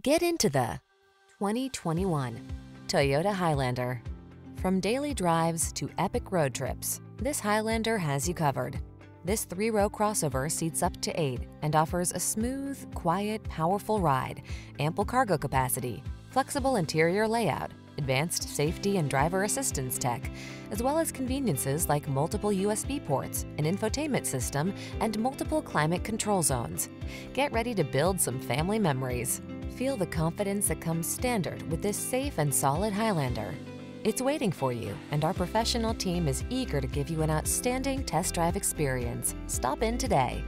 Get into the 2021 Toyota Highlander. From daily drives to epic road trips, this Highlander has you covered. This three-row crossover seats up to eight and offers a smooth, quiet, powerful ride, ample cargo capacity, flexible interior layout, advanced safety and driver assistance tech, as well as conveniences like multiple USB ports, an infotainment system, and multiple climate control zones. Get ready to build some family memories. Feel the confidence that comes standard with this safe and solid Highlander. It's waiting for you, and our professional team is eager to give you an outstanding test drive experience. Stop in today.